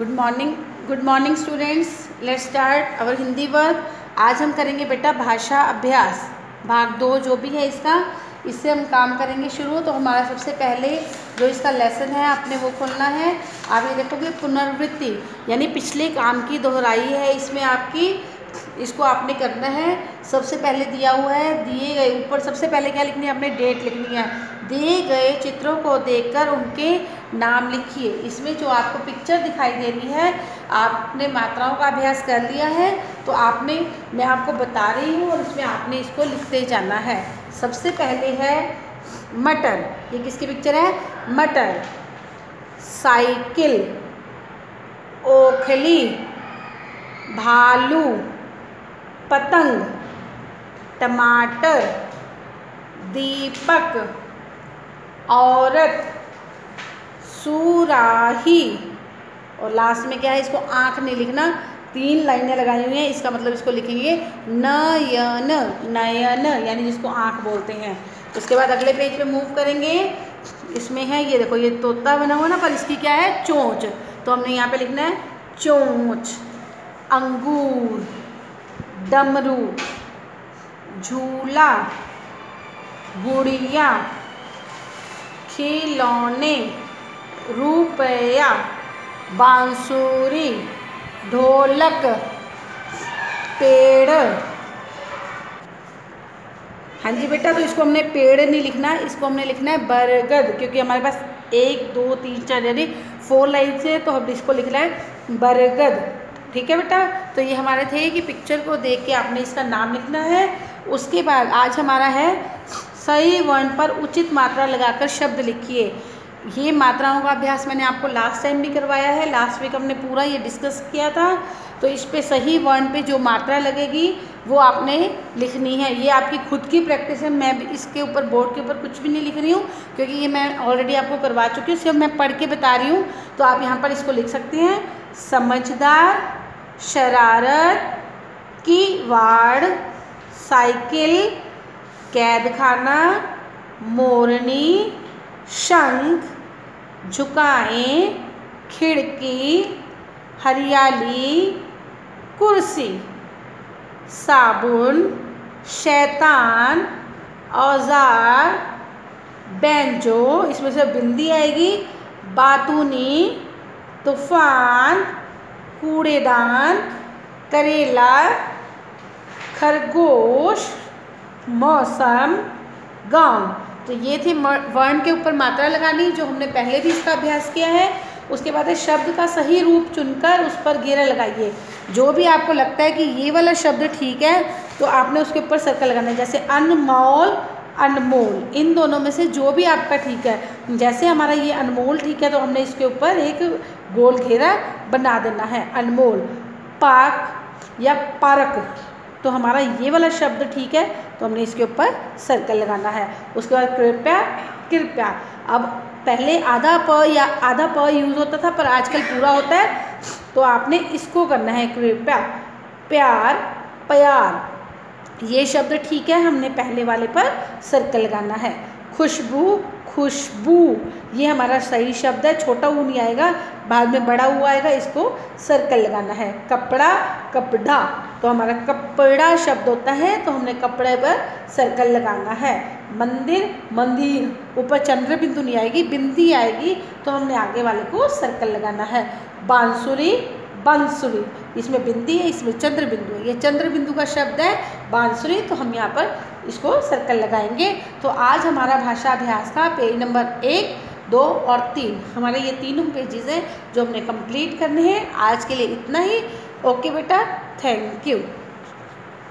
Good morning good morning students let's start our Hindi work आज हम करेंगे बेटा भाषा अभ्यास। भाग दो जो भी है इसका, इससे हम काम करेंगे शुरू। तो हमारा सबसे पहले जो इसका लेसन है, आपने वो खोलना है। आप ये देखोगे पुनर्वृत्ति, यानी पिछले काम की दोहराई है इसमें आपकी। इसको आपने करना है। सबसे पहले दिया हुआ है, दिए गए ऊपर सबसे पहले क्या लिखनी है? आपने डेट लिखनी है। दिए गए चित्रों को देखकर उनके नाम लिखिए। इसमें जो आपको पिक्चर दिखाई दे रही है, आपने मात्राओं का अभ्यास कर लिया है तो आपने, मैं आपको बता रही हूँ और इसमें आपने इसको लिखते जाना है। सबसे पहले है मटर। ये किसकी पिक्चर है? मटर। साइकिल। ओखली। भालू। पतंग। टमाटर। दीपक। औरत सुराही। और लास्ट में क्या है? इसको आँख नहीं लिखना। तीन लाइनें लगाई हुई हैं। इसका मतलब इसको लिखेंगे नयन नयन, यानी जिसको आँख बोलते हैं। उसके बाद अगले पेज पे मूव करेंगे। इसमें है, ये देखो, ये तोता बना हुआ ना, पर इसकी क्या है? चोंच। तो हमने यहाँ पे लिखना है चोंच, अंगूर, डमरू, झूला, गुड़िया खिलौने, रुपया, बांसुरी, ढोलक, पेड़। हाँ जी बेटा तो इसको हमने पेड़ नहीं लिखना है, इसको हमने लिखना है बरगद, क्योंकि हमारे पास एक, दो, तीन, चार, यानी फोर लाइन से तो हम इसको लिखना है बरगद। ठीक है बेटा? तो ये हमारे थे कि पिक्चर को देख के आपने इसका नाम लिखना है, उसके बाद आज हमारा है सही वर्ण पर उचित मात्रा लगाकर शब्द लिखिए। ये मात्राओं का अभ्यास मैंने आपको लास्ट टाइम भी करवाया है। लास्ट वीक हमने पूरा ये डिस्कस किया था। तो इस पे सही वर्ण पे जो मात्रा लगेगी, वो आपने लिखनी है। ये आपकी खुद की प्रैक्टिस है। मैं भी इसके ऊपर बोर्ड के ऊपर कुछ भी नहीं लिख रही हूँ, क्योंकि ये मैं ऑलरेडी आपको करवा चुकी हूँ। सिर्फ़ मैं पढ़ के बता रही हूँ। तो आप यहाँ पर इसको लिख सकते हैं। समझदार, शरारत की वाड़ साइकिल कैद खाना, मोरनी, शंख, झुकाएँ, खिड़की, हरियाली, कुर्सी, साबुन, शैतान, औज़ार, बेंजो, इसमें से बिंदी आएगी, बातूनी, तूफ़ान, कूड़ेदान, करेला, खरगोश मौसम गाँव तो ये थी वर्ण के ऊपर मात्रा लगानी, जो हमने पहले भी इसका अभ्यास किया है। उसके बाद है शब्द का सही रूप चुनकर उस पर घेरा लगाइए। जो भी आपको लगता है कि ये वाला शब्द ठीक है तो आपने उसके ऊपर सर्कल लगाना है, जैसे अनमोल अनमोल। इन दोनों में से जो भी आपका ठीक है, जैसे हमारा ये अनमोल ठीक है तो हमने इसके ऊपर एक गोल घेरा बना देना है, अनमोल। पाक या पारक। तो हमारा ये वाला शब्द ठीक है तो हमने इसके ऊपर सर्कल लगाना है। उसके बाद कृपया कृपया। अब पहले आधा प या आधा प यूज़ होता था, पर आजकल पूरा होता है तो आपने इसको करना है कृपया। प्यार प्यार। ये शब्द ठीक है, हमने पहले वाले पर सर्कल लगाना है। खुशबू खुशबू, ये हमारा सही शब्द है, छोटा ऊ नहीं आएगा, बाद में बड़ा हुआ आएगा, इसको सर्कल लगाना है। कपड़ा कपड़ा तो हमारा कपड़ा शब्द होता है तो हमने कपड़े पर सर्कल लगाना है। मंदिर मंदिर, ऊपर चंद्र बिंदु नहीं आएगी, बिंदी आएगी तो हमने आगे वाले को सर्कल लगाना है। बांसुरी बांसुरी। इसमें बिंदी है, इसमें चंद्र बिंदु है। ये चंद्र बिंदु का शब्द है, बांसुरी। तो हम यहाँ पर इसको सर्कल लगाएँगे। तो आज हमारा भाषा अभ्यास था पेज नंबर एक, दो और तीन। हमारे ये तीनों पेजेज़ हैं जो हमने कंप्लीट करने हैं। आज के लिए इतना ही। ओके बेटा थैंक यू